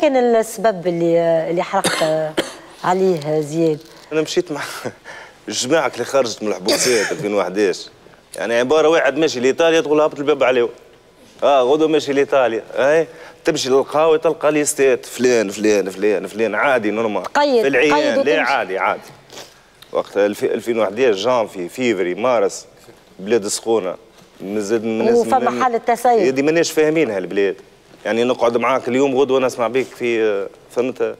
كان السبب اللي اللي حرقت عليه زياد؟ أنا مشيت مع الجماعه اللي خرجت من الحبوسات 2011 يعني عبارة واحد ماشي لإيطاليا تقول هبط الباب عليه آه غدوه ماشي لإيطاليا. أي؟ تمشي للقهوه تلقى لي ستات فلان فلان فلان فلان. عادي نورمال قيد في العيان. قيد لا عادي عادي. وقت 2011 جانفي فيفري مارس بلاد سخونة. مازال وفما حالة تسيب دي ماناش فاهمين هالبلاد. يعني نقعد معاك اليوم غدوة نسمع بيك في فهمت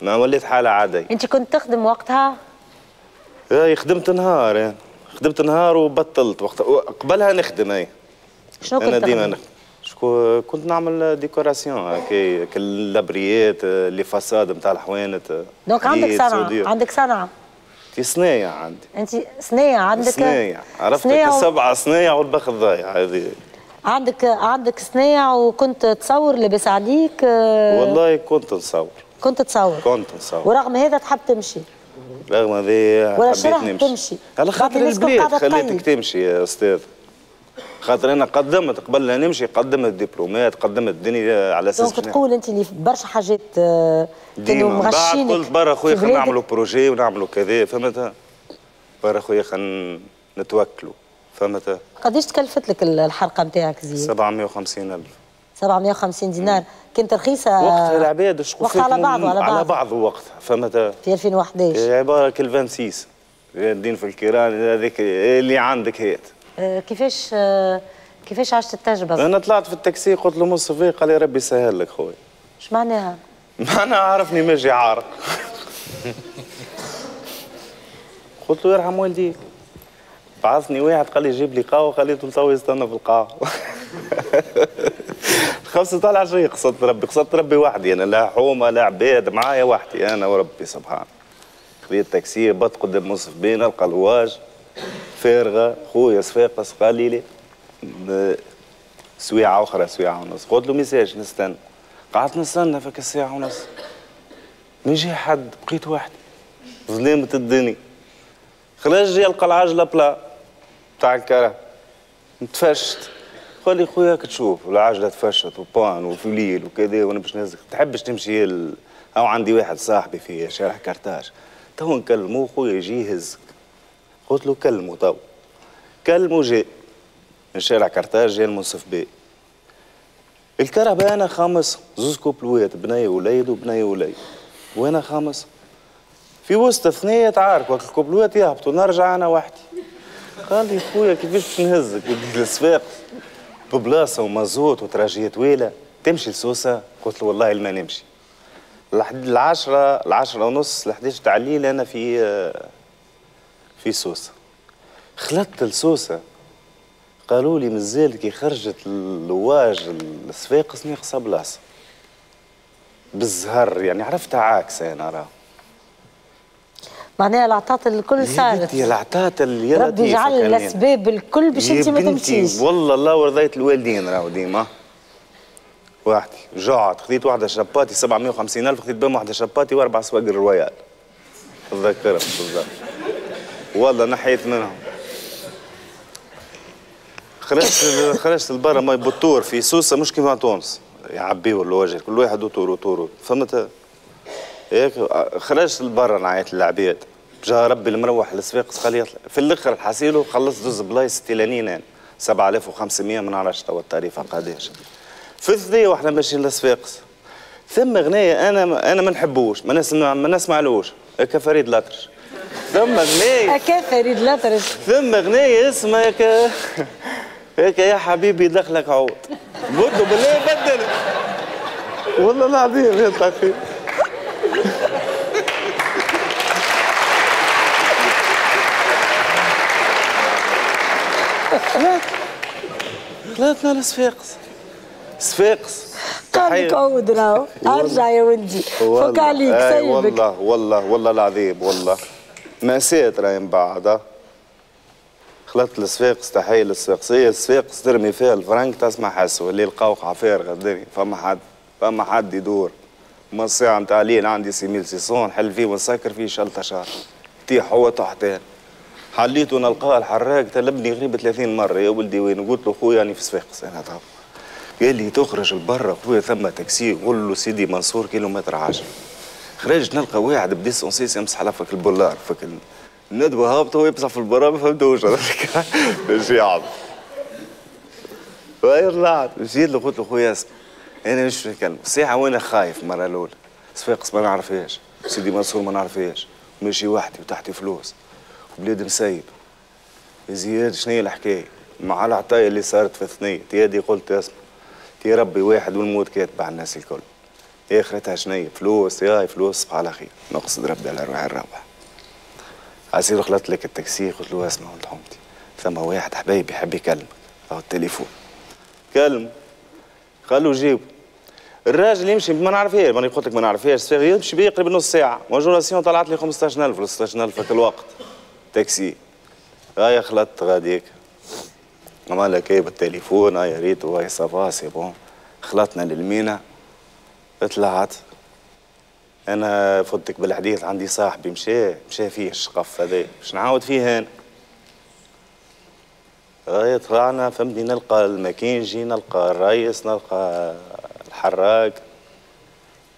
ما وليت حالة عاديه انت كنت تخدم وقتها؟ أي خدمت نهار يعني. خدمت نهار وبطلت وقت. قبلها نخدم أي. شنو كنت أنا ديما نخدم. شكو كنت نعمل décoration هكا كاللابريات les façades نتاع الحوانت donc عندك صنعة عندك صنعة. في صنايع عندي. انت صنايع عندك؟ صنايع. عرفتك السبعه صنايع والبخت ضايع هذه. عندك عندك صنايع وكنت تصور لبس عليك والله كنت نصور. كنت تصور. كنت نصور. ورغم هذا تحب تمشي. رغم هذه ولا شرح تمشي. على خاطر البلاد خليتك تمشي يا أستاذ. خاطر أنا قدمت قبل لا نمشي قدمت دبلومات قدمت الدنيا على أساس donc تقول أنت اللي برشا حاجات كانوا مغشينك قلت برا خويا خلينا نعملوا projet ونعملوا كذا فهمت؟ برا خويا خلينا نتوكلوا. فهمت قداش تكلفت لك الحرقة نتاعك 750 ألف. 750 دينار. كانت رخيصة. وقتها العباد وقتها على بعضه على بعضه على بعضه وقتها فهمت في 2011 عبارة كل 26 الدين في الكيران هذيك اللي عندك هيت. آه كيفاش آه كيفاش عشت التجربة؟ أنا طلعت في التاكسي قلت له مصطفى قال لي ربي يسهل لك خويا. إيش معناها؟ معناها عرفني ماشي عارق قلت له يرحم والديك. بعثني واحد قال لي جيب لي قهوة خليته تو يستنى في القهوة. خمسة طالع شيء قصدت ربي قصدت ربي وحدي أنا لا حومه لا عباد معايا وحدي أنا وربي سبحان. خذيت تاكسي بط قدام مصف بين القلواج فارغة خويا صفاقس قال لي سويعة أخرى سويعة ونص. قلت له ميساج نستنى. قعدت نستنى فك الساعة ونص. ما يجي حد بقيت وحدي. ظلمة الدنيا خرج يلقى العجله بلا تاع الكره تفشت قال لي خويا تشوف العجله تفشت وبان وفليل وكذا وأنا باش نهزك. تحبش تمشي ال... أو عندي واحد صاحبي في شارع كرتاج. تو نكلمه خويا يجي يهزك. قلت له كلمه تو. كلمه جاء من شارع كرتاج جاء المنصف بي. الكهرباء أنا خامس. زوز كوبلوات بنيه وليد وبنيه وليد. وأنا خامس. في وسط ثنية تعارك وقت الكوبلوات يهبطوا. نرجع أنا وحدي. قال لي خويا كيفاش نهزك ودي السفاق ببلاصه ومازوت و trajet طويله تمشي لسوسه قلت له والله ما نمشي العشرة العشرة ونص ل 11 تاع الليل أنا في في سوسه خلطت لسوسه قالوا لي مازال كي خرجت اللواج الصفاقس ناقصه بلاصه بالزهر يعني عرفتها عاكسه أنا راه معناها العطات الكل صارت يا العطات اللي ربي يجعل الاسباب الكل باش أنت ما تمشيش. والله الله ورضيت الوالدين راهو ديما. وحدي جعت خذيت واحدة شاباتي 750 ألف خذيت بهم واحدة شاباتي وأربع سواق الرويال. تذكرهم بالضبط. والله نحيت منهم. خرجت خرجت لبرا ماي ب tour في سوسة مش كيما تونس. يعبيوا اللواج كل واحد و tour و tour فهمت؟ هيك خرجت لبرا نعيط للعباد. جا ربي المروح للصفاقس قال في الأخر الحسيلو خلصت دوز بلايص تيلانين يعني 7500 ما نعرفش توا التاريخ قداش في الثنيه وإحنا ماشيين للصفاقس ثم غنية أنا أنا ما نحبوش ما نسمع ما نسمعلوش. هكا فريد الأطرش ثم غنية. هكا فريد الأطرش ثم غنية اسمها هكا هكا يا حبيبي دخلك عود. قلت له بالله بدل والله العظيم يا طاقي طلعتنا لصفاقس صفاقس. قالك عود راهو أرجع يا ولدي. فك عليك سيبك. والله والله والله العظيم والله. مأساة راهي من بعد. خلطت الصفاقس تحية للصفاقسية الصفاقس ترمي فيها الفرنك تسمع حسو اللي القوقعة فارغة الدنيا فما حد فما حد يدور. ما الساعة نتاع ليل عندي سي ميل سيسون حل فيه ونسكر فيه شلطة شهر. تيح هو تحتين. حليته نلقاه الحراق تلبني غريب 30 مرة يا ولدي وين؟ قلت له خويا أنا في صفاقس أنا طب. قال لي تخرج لبرا خويا ثم تاكسي قول له سيدي منصور كيلومتر عشرة. خرجت نلقى واحد ب deux cent six يمسح على فك البلار فك الندوة هابطة ويمسح في البرا ما فهمتوش يعمل فهي طلعت مشيت له قلت له خويا اسمع أنا مش نكلم ساعة وأنا خايف المرة الأولى. صفاقس ما نعرفهاش سيدي منصور ما نعرفهاش ماشي وحدي وتحتي فلوس. وبلاد مسيب. زياد شنو هي الحكاية؟ مع العطايا اللي صارت في الثنية تيادي قلت اسمع. يا ربي واحد والموت كاتب على الناس الكل. أخرتها شنية فلوس ياي فلوس صبح على خير. نقصد ربي على روح الروح عسير خلطت لك التاكسي قلت له اسمع ولد حمتي ثم واحد حبايبي يحب يكلمك أو التليفون. كلم خلو جيبه. الراجل يمشي ما نعرفهاش ماني قلت لك ما نعرفهاش. يمشي بيه قريب نص ساعة. majoration طلعت لي 15000 ولا 16000 في الوقت. تاكسي هاي خلطت غاديك. عملها كي بالتليفون هاي ريت وهاي ça va c'est bon. خلطنا للمينا. طلعت أنا فتك بالحديث عندي صاحبي مشى مشى فيه الشقف هذا. باش نعاود فيه أنا هاي طلعنا فهمتني نلقى الماكينجي نلقى الرئيس نلقى الحراق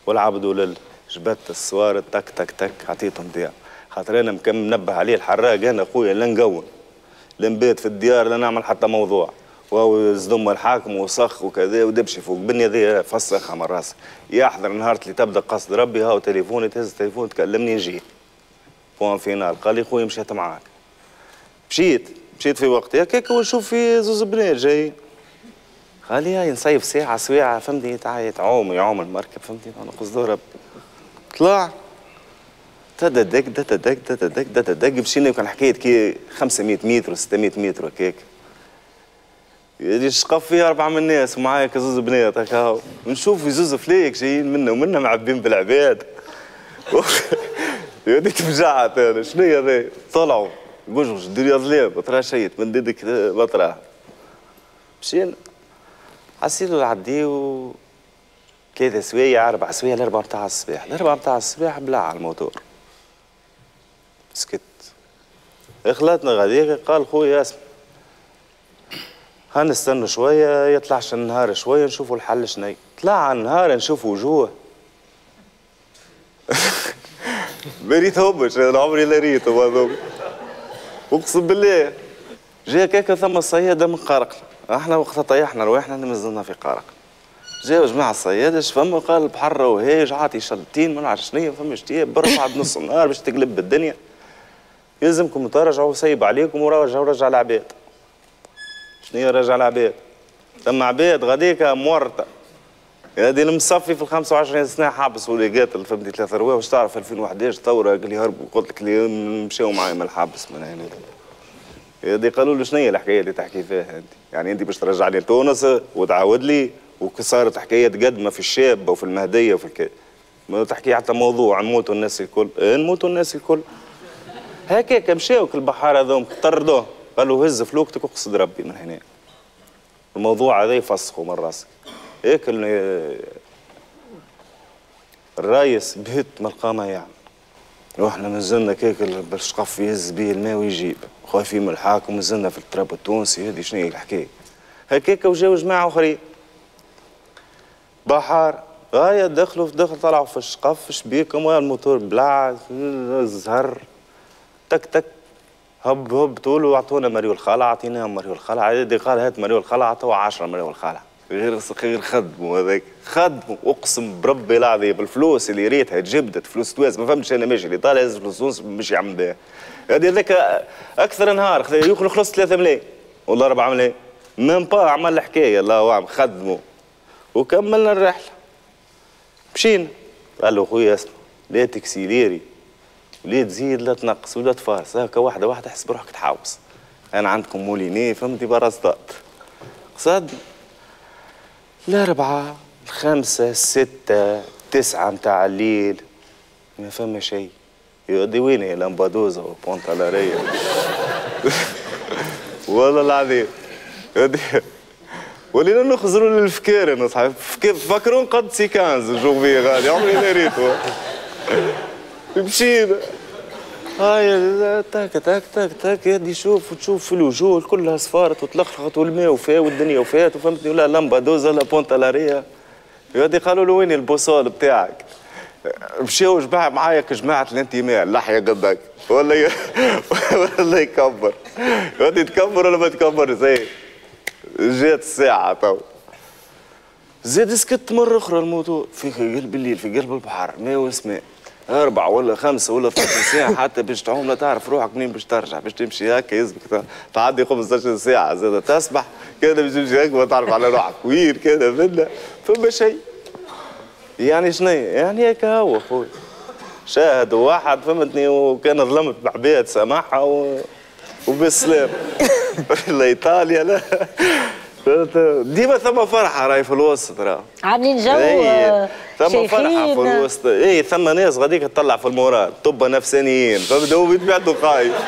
والعبد ولل جبت السوار تك تك تك عطيتهم ديا. خاطر أنا مكم منبه عليه الحراق أنا خويا لا نقون لا نبات في الديار لا نعمل حتى موضوع. وهو زدم الحاكم وسخ وكذا ودبشي فوق بني ذي فسخها من راسي يحضر نهار اللي تبدأ قصد ربي هاو تليفوني تهز التليفون تكلمني نجي. point final قال لي خويا مشيت معاك. مشيت مشيت في وقت هكاك ونشوف في زوز بنات جايين قال لي هاي نصيف ساعة سواعة فهمتني تعوم يعوم المركب فهمتني أنا قصدو ربي طلع. تددك دتدك دتدك دتدك مشينا كان حكاية كي 500 متر و600 متر هكاك شقف فيها أربعة من الناس ومعايا كزوز بنات هكا. نشوف زوز فليك جايين منا ومنا معبين بالعباد. يا تفجعت أنا. شنو هي هذا طلعوا. قوجوج الدنيا ظلام. ترى شيت من ديدك بطرة مشينا. العدي ثلاثة سوايع أربع سوايع الأربعة متاع الصباح. الأربعة متاع الصباح بلع الموتور. سكت. خلاتنا غاديك قال خويا اسمع هنستنى شوية يطلعش النهار شوية نشوفوا الحل شني طلع النهار نشوف وجوه. ما ريتهمش أنا عمري لا ريتهم هذوك. اقسم بالله جا كاكا ثم الصيادة من قارقنا أحنا وقتها طيحنا رواحنا نمزلنا في قارقنا جاو جماعة الصيادة شفما قال البحر وهيج عاطي شلتين ما نعرف شنيا فما شتية برا بعد نص النهار باش تقلب بالدنيا يلزمكم ترجعوا سيب عليكم ورجعوا رجع العباد. شنو رجع العباد؟ ثم عباد غاديك مورطة. هذه المصفي في ال 25 سنة حابس ولا قاتل فهمتي؟ ثلاثة رواح واش تعرف 2011 ثوره قال لي هربوا قلت لك اللي مشاو معايا من الحبس من هنا. هذه قالوا له شنو هي الحكاية اللي تحكي فيها أنت؟ يعني أنت باش ترجعني لتونس وتعاود لي وصارت حكاية قدمه في الشاب وفي المهدية وفي الك... ما تحكي حتى موضوع نموتوا الناس الكل. إيه نموتوا الناس الكل. هكاك مشاوك البحار هذوم طردوه. قالوا هز فلوكتك وقصد ربي من هنا. الموضوع هذا يفسخوا من راسك هيك الرايس بهت ملقامة يعني. وإحنا نزلنا كيك بالشقف يهز بيه الماء ويجيب. خايفين من الحاكم نزلنا في التراب التونسي هذه شنو هي الحكاية؟ هكاك وجاو جماعة آخرين. بحر غاية دخلوا في دخل طلعوا في الشقف شبيكم الموتور بلع زهر. تك تك. هب هب تقولوا أعطونا مريو الخلع أعطيناهم مريو الخلع هذا قال هات مريو الخلع عطوا 10 مريو الخلع غير غير خدموا هذاك. خدموا أقسم بربي العظيم الفلوس اللي ريتها جبدت فلوس تواز ما فهمتش أنا ماشي. اللي طالع فلوس تونس مش يعمل بها هذه هذاك أكثر نهار يمكن خلص 3 ملايين. ولا 4 ملايين. même pas عمل الحكاية الله أعلم خدموا وكملنا الرحلة. مشينا. قال له خويا اسمع لا تكسيليري لا تزيد لا تنقص ولا تفارس هكا واحدة واحدة حسب روحك تحاوص أنا عندكم موليني فهمتي؟ براسطات قصاد الأربعة الخمسة الستة تسعة متاع الليل ما فما شيء. يودي وين يا لامبادوزا وبونتالاريا والله العظيم. يودي. ولينا نخزروا للفكار أنا صاحبي فكرون قد سيكانز جوفي غادي عمري ما ريتو. مشينا. هاي تاك تاك تاك تاك يدي شوف وتشوف في الوجوه كلها صفارت وتلخلخت والماء وفاء والدنيا وفات وفهمتني ولا لمبة دوزة لا بونتا لاريا يدي قالوا له وين البوصول بتاعك؟ مشاو جماعة معايا جماعة الانتماء اللحية قدك. ولا. ولا يكبر. يودي تكبر ولا ما تكبر؟ زي جات الساعة تو. زاد سكت مرة أخرى الموضوع. في قلب الليل في قلب البحر ماء وسماء أربعة ولا خمسة ولا 12 ساعة حتى باش تعوم لا تعرف روحك منين باش ترجع باش تمشي هكا يزبك تعدي 15 ساعة زاد تسبح كذا باش تمشي هكا ما تعرف على روحك وين كذا فلا فما شيء. يعني شنو؟ يعني هكا هو خويا شاهد واحد فهمتني وكان ظلمت بعباد سامحها و... وبالسلام. لايطاليا لا. ديما ثم فرحة راهي في الوسط راه. عاملين جو آه، ثم فرحة في الوسط. إي ثم ناس غاديك تطلع في المورال طب نفسانيين فبداو يتبعدوا خايف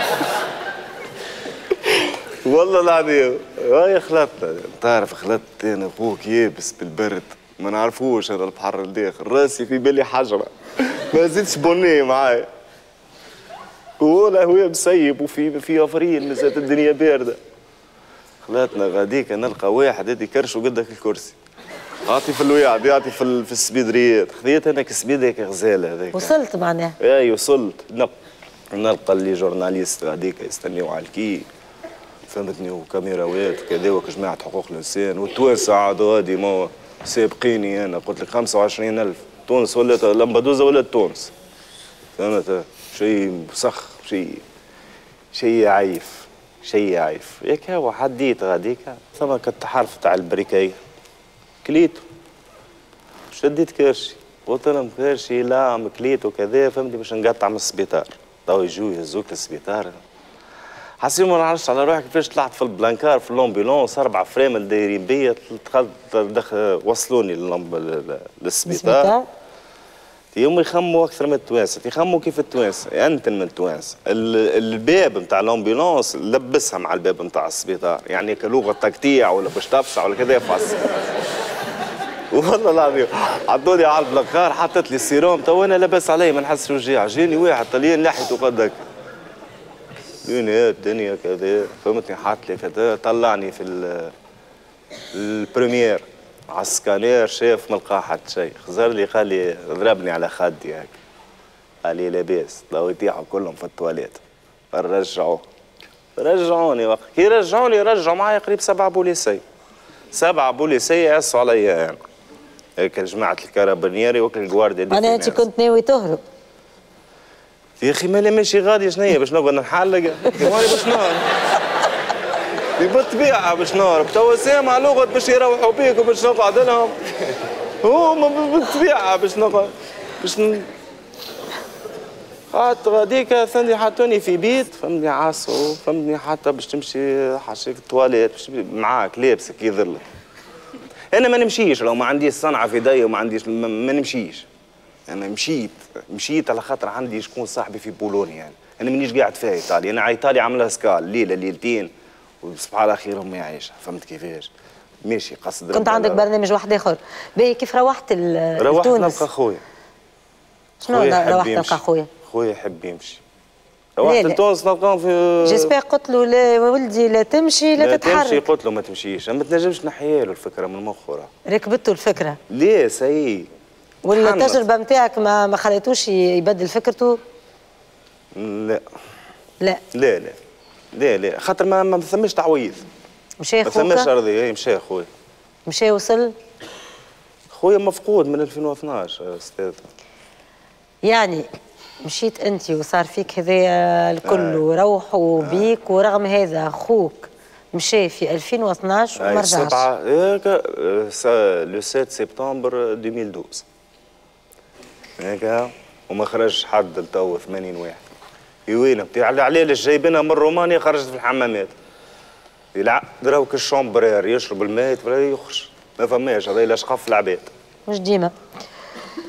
والله العظيم. هاي خلطنا تعرف خلطت أنا أخوك يابس بالبرد. ما نعرفوش أنا البحر الداخل راسي في بالي حجرة. ما زدتش بني معايا. ولا هو مسيب وفي في افريل مازالت الدنيا باردة. خلاتنا غاديك نلقى واحد هادي كرش قدك الكرسي. اعطي في الويعد يعطي في في السبيدريات خذيت أنا كسبيد هيك غزاله هذاك. وصلت معناها. اي وصلت. نق- نلقى les journalistes غاديك يستنيو على ال quai فهمتني؟ وكاميراوات وكذا وجماعة حقوق الإنسان. والتوانسة عاد غادي ما سابقيني أنا. قلت لك 25000 تونس ولات لمبدوزة ولات تونس. فهمت؟ شيء مسخ شيء شيء عيف شيء عيف ياك هو حديت غاديك. ثم كنت حرف تاع ال briquet. كليتو. شديت كرشي. قلت لهم كرشي لا مكليت وكذا فهمتني باش نقطع من السبيطار. تو يجوا يهزوك للسبيطار حسيت ما نعرفش على روحي كيفاش طلعت في ال brancard في ال ambulance أربع فريمل دايرين بيا دخلت دخل وصلوني للسبيطار. يوم يخموا أكثر من التوانسة يخموا كيف التوانسة؟ أنت من التوانسة. ال- الباب نتاع ال ambulance لبسها مع الباب نتاع السبيطار. يعني كلغة تقطيع ولا باش تفصع ولا كذا يفصل. والله العظيم. عطوني على ال brancard حطت لي السيروم تو أنا لاباس علي ما نحسش وجيع جاني واحد طليان لحيته قدك. دنيا الدنيا كذا. فهمتني حاط لي كذا طلعني في ال- ال premier. على السكانير شاف ما لقى حتى شيء. خزر لي قال لي ضربني على خدي هيك. قال لي لاباس لو يطيحوا كلهم في التواليت. رجعوه رجعوني وقت. كي رجعوني رجعوا معايا قريب سبعة بوليسي. سبعة بوليسي يعسوا عليا أنا. هيك جماعة ال carabinieri وكل ال guardia di معناها أنت finanza. كنت ناوي تهرب. يا أخي مالي ماشي غادي شنيا باش نقعد نحلق؟ باش نهرب دي بالطبيعة باش نهرب توا سامع لغة باش يروحوا بيك وباش نقعد لهم. هما بالطبيعة باش نقعد. باش ن... قعدت غاديك ثاني حطوني في بيت فهمني عاصو فهمني حتى باش تمشي حاشيك التواليت باش معاك لابسك يظلك أنا ما نمشيش لو ما عنديش صنعة في يدي وما عنديش ما, نمشيش. أنا مشيت مشيت على خاطر عندي شكون صاحبي في بولونيا. يعني. أنا مانيش قاعد فيها إيطاليا. أنا إيطاليا عاملها escale ليلة ليلتين. وصباح على خير أمي عايشة فهمت كيفاش؟ ماشي قصد كنت. عندك برنامج واحد آخر. باهي كيف روحت ال- روحت لتونس؟ نلقى خويا. شنو روحت. تلقى خويا؟ خويا يحب يمشي. روحت. لتونس نلقاهم في جيسبيغ قلت له لا ولدي لا تمشي لا, لا تمشي تتحرك. قلت له ما تمشيش. ما تنجمش نحيا له الفكرة من مخه. راه ركبته الفكرة. ليه؟ سي ولا تحنط. التجربة نتاعك ما ما خليتوش يبدل فكرته؟ لا. لا. لا لا. لا لا خاطر ما ما ثماش تعويض مشى ما ثماش أرضية. مشى خويا مشى وصل؟ خويا مفقود من 2012 أستاذ. يعني مشيت أنت وصار فيك هذايا الكل وروحوا بيك ورغم هذا أخوك مشى في 2012 وما أي رجعش. سبعة هيك آه، لو 7 سبتمبر 2012 هيك وما خرجش حد لتو 80 واحد. بتاع العلالش جايبينها من رومانيا خرجت في الحمامات. يلعب دراوك الشومبرير يشرب الماء ولا يخرج. ما فماش. هذا إلا شقف العباد. مش ديما.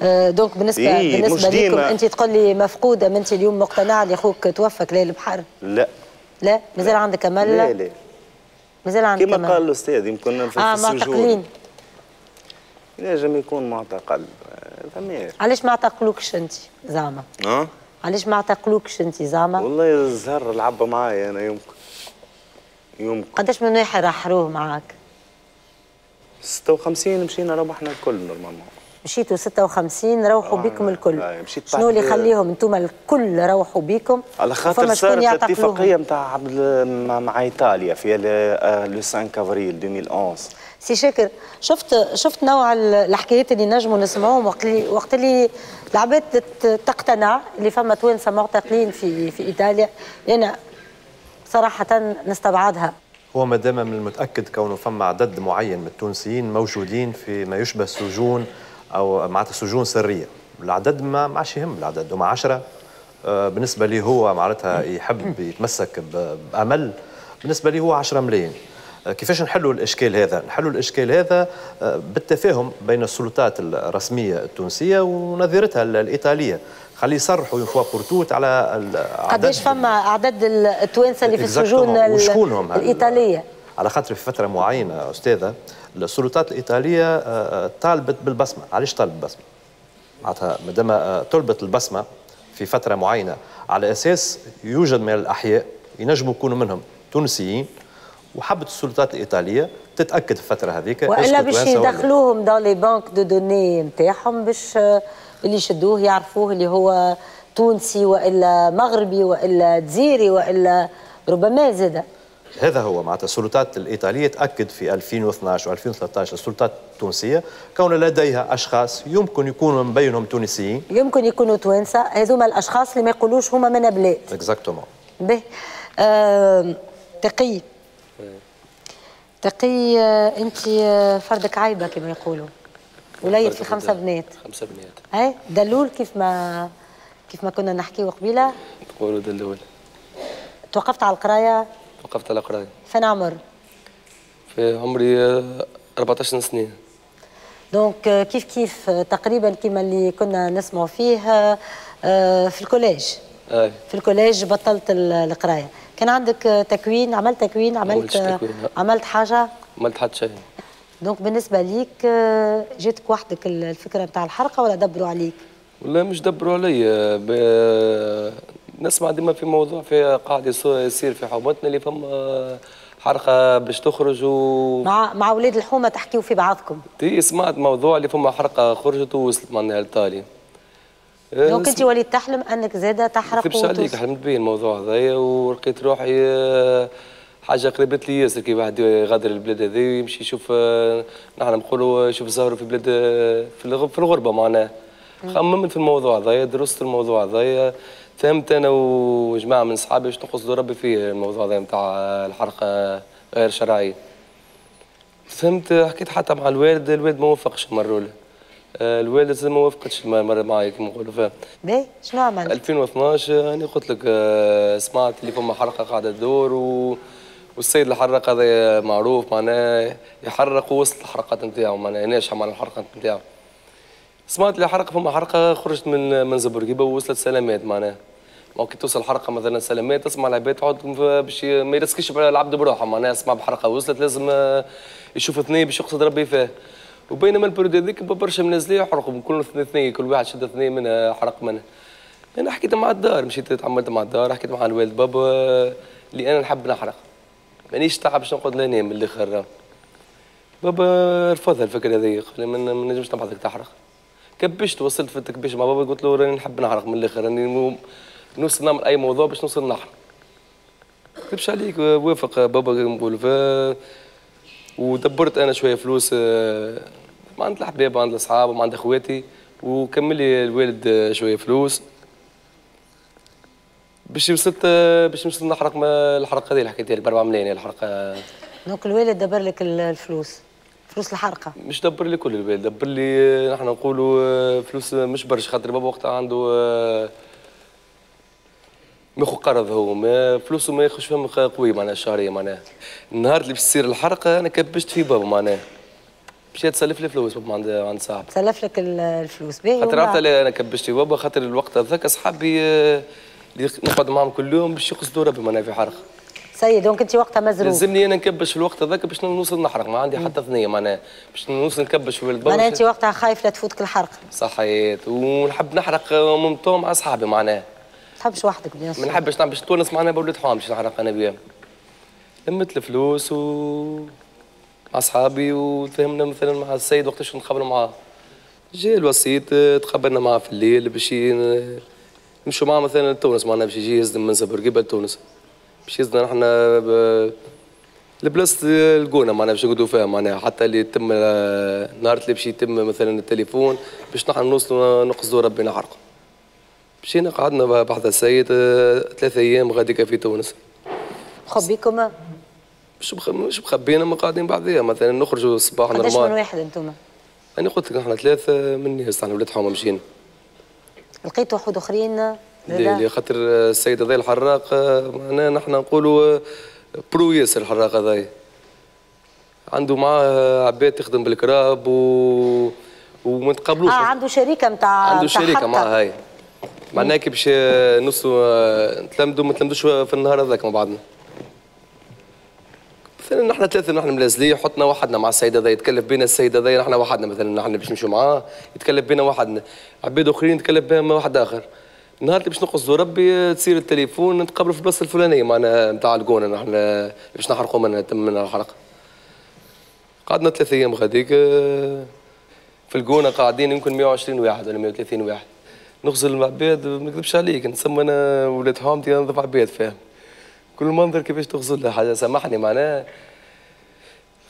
آه، دونك بالنسبة إيه، بالنسبة لكم. أنت تقول لي مفقودة انت اليوم مقتنعه اللي أخوك توفى كليل البحر لا. لا؟ مازال عندك أمل؟ لا لا. مازال عندك كما أمل؟ قال الأستاذ يمكن في آه في السجون معتقلين. ينجم يكون معتقل. آه، فماش. علاش ما اعتقلوكش أنت زعما؟ ها؟ علاش ما اعتقلوكش انت زعما؟ والله الزهر لعبة معايا أنا يمكن. يمكن. قداش من واحد راحروه معاك؟ 56 مشينا ربحنا الكل نورمالمون. مشيتوا 56 روحوا آه، بكم الكل. آه، مشيت شنو اللي يخليهم أنتم الكل روحوا بكم؟ على خاطر صارت؟ الاتفاقية نتاع عبد مع, مع إيطاليا في le 5 افريل 2011 سي شاكر شفت شفت نوع ال- الحكايات اللي نجموا نسمعوهم وقت اللي وقت اللي العباد تقتنع اللي فما توانسة معتقلين في في إيطاليا. أنا صراحة نستبعدها. هو ما دام من المتأكد كونه فما عدد معين من التونسيين موجودين في ما يشبه السجون أو معناتها سجون سرية. العدد ما عادش يهم العدد هما 10 آه، بالنسبة لي هو معناتها يحب يتمسك بأمل. بالنسبة لي هو 10 ملايين. كيفاش نحلوا الإشكال هذا؟ نحلوا الإشكال هذا آه، بالتفاهم بين السلطات الرسمية التونسية ونظيرتها ال- الإيطالية. خلي يصرحوا فوا بورتوت على العدد قداش فما أعداد ال- التوانسة اللي في السجون الإيطالية. على خاطر في فترة معينة أستاذة السلطات الإيطالية آه، آه، طالبت بالبصمة. علاش طالبت بالبصمة؟ معناتها مادام طلبت البصمة في فترة معينة على أساس يوجد من الأحياء ينجموا يكونوا منهم تونسيين وحبت السلطات الإيطالية تتأكد في الفترة هذيك وإلا باش. يدخلوهم dans les banques de données نتاعهم باش اللي يشدوه يعرفوه اللي هو تونسي وإلا مغربي وإلا جزيري وإلا ربما زاد هذا هو معناتها. السلطات الإيطالية تأكد في 2012 و2013 السلطات التونسية كون لديها أشخاص يمكن يكونوا من بينهم تونسيين. يمكن يكونوا توانسة. هذوما الأشخاص اللي ما يقولوش هما من بلاد. اكزاكتومون به آه تقي. تقي آه انت آه فردك عايبة كما يقولوا. وليد في خمسة بنات. خمسة بنات. أي؟ دلول كيف ما كيف ما كنا نحكيو قبيله تقولوا دلول. توقفت على القراية؟ وقفت على قراية فين عمر؟ في عمري آه، 14 سنة. donc آه، كيف كيف آه، تقريبا كما اللي كنا نسمع فيه آه، آه، في ال collège. في ال collège بطلت ال- القراية. كان عندك تكوين عملت تكوين عملت تكوين،. عملت حاجة؟ عملت حتى شيء donc بالنسبة ليك جاتك وحدك ال- الفكرة نتاع الحرقه ولا دبروا عليك؟ ولا مش دبروا عليا. ب- نسمع ديما في موضوع في قاعد يص- يصير في حومتنا اللي فما حرقة باش تخرج و مع مع أولاد الحومة تحكيوا في بعضكم. تي سمعت موضوع اللي فما حرقة خرجت ووصلت معناها لتالي. donc انت وليت تحلم أنك زادة تحرق نكذبش عليك. حلمت به الموضوع هذايا ولقيت روحي آه، حاجة قريبت لي ياسر كي واحد يغادر البلاد هذه ويمشي يشوف نحن نقولوا يشوف زهره في بلاد في الغ- في الغربة معناه. خممت في الموضوع هذايا درست الموضوع هذايا فهمت أنا وجماعة من اصحابي باش نقصدوا ربي فيه الموضوع هذا نتاع الحرقه غير شرعيه فهمت حكيت حتى مع الوالد الوالد ما وافقش المره الاولى آه، الوالد ما وافقتش المره معايا كما نقولوا فاهم باهي شنو عملت؟ 2012 أنا قلت لك آه، سمعت اللي فما حرقه قاعدة تدور و... والسيد اللي حرق هذا معروف معناه يحرق ووصلت الحرقات نتاعو معناه ناجحه مع الحرقات نتاعو. سمعت اللي حرق فما حرقه خرجت من من زبرقيبة ووصلت سلامات معناه. ما كي توصل حرقه مثلا سلامات تسمع العباد تقعد باش ما يرسكش العبد بروحه معناها اسمع بحرقه وصلت لازم آه، يشوف اثنين باش يقصد ربي فيه. وبينما البرود هذيك برشا من الناس يحرقوا كل اثنين كل واحد شد اثنين منها حرق منها. أنا حكيت مع الدار مشيت تعاملت مع الدار حكيت مع الوالد بابا اللي أنا نحب نحرق. مانيش تعب باش نقعد لا من الآخر. بابا رفضها الفكرة هذه قال ما نجمش نبعثك تحرق. كبشت وصلت في التكبيش مع بابا قلت له راني نحب نحرق من الآخر راني نوصل نعمل أي موضوع باش نوصل نحرق. كتبش عليك وافق بابا نقول ودبرت أنا شوية فلوس آه، ما عند عند الاصحاب وعند أخواتي وكمل لي الوالد آه، شوية فلوس. باش وصلت آه، باش نوصل نحرق ما الحرقة هذه اللي حكيت لك ب 4 ملايين الحرقة. donc الوالد دبر لك ال- الفلوس فلوس الحرقة. مش دبر لي كل البال دبر لي نحن نقولوا فلوس مش برشا خاطر بابا وقتها عنده ماخو قرض هو ما فلوسه ما ياخذش فيهم قوي معناها الشهريه معناها. النهار اللي باش تصير الحرقه أنا كبشت في بابا معناها. مشيت تسلف لي فلوس بابا عند عند صاحبي. سلف لك ال- الفلوس. باهي خاطر عرفت أنا كبشت في بابا خاطر الوقت هذاك أصحابي آه، اللي نقعد معاهم كل يوم باش يقصدوا ربي معناها في حرق. سيد دونك أنت وقتها مزروب لازمني أنا نكبش في الوقت هذاك باش نوصل نحرق ما عندي حتى ثنية معناها. باش نوصل نكبش في بابا معناها أنت وقتها خايف لا تفوتك الحرقه صحيت ونحب نحرق ممتوع مع أصحابي معناه تحبش وحدك بيان ما نحبش نعمل باش تونس معنا بولاد باش نحرق أنا بيهم لمت الفلوس و مع أصحابي وتفهمنا مثلا مع السيد وقتاش نتقابلوا معاه. جا الوسيط تقابلنا معاه في الليل باش نمشوا معاه مثلا لتونس معنا باش يجي يهزنا من زبرقيبه لتونس باش يهزنا نحن البلاصة القونا معناها باش نقعدوا فيها معناها حتى اللي يتم نهار اللي باش يتم مثلا التليفون باش نحن نوصلوا نقصدوا ربي نحرقوا مشينا قعدنا بحث السيد ثلاثة أيام غاديكا في تونس. خبيكم مش مخ... مش مخبينا ما قاعدين بعضيها مثلا نخرجوا الصباح قداش من واحد أنتم؟ أنا قلت لك إحنا ثلاثة من الناس تاعنا ولاد حومة مشينا. لقيتوا وحود آخرين؟ لا خاطر السيد هذا الحراق معناها نحن نقولوا برو ياسر الحراق هذا عنده معاه عباد تخدم بالكراب و وما نتقابلوش آه عنده شركه نتاع عنده شركه معاه هاي. معناها كي باش نصوا نتلمدوا ما نتلمدوش في النهار هذاك مع بعضنا. مثلا نحن ثلاثة نحن ملازلين حطنا وحدنا مع السيد هذا يتكلف بينا السيد هذا نحن وحدنا مثلا نحن باش نمشوا معاه يتكلف بينا وحدنا. عباد آخرين يتكلف بهم واحد آخر. نهار اللي باش نقصدوا ربي تصير التليفون نتقابلوا في البلاصة الفلانية معنا نتاع القونة نحن باش نحرقوا منها تم منها الحرق. قعدنا ثلاثة أيام غاديك في القونة قاعدين يمكن 120 واحد ولا 130 واحد. نغزل العباد ما نكذبش عليك. نسمى أنا ولاد حومتي ننظف عباد فاهم كل منظر كيفاش تغزل حاجة سامحني معناها.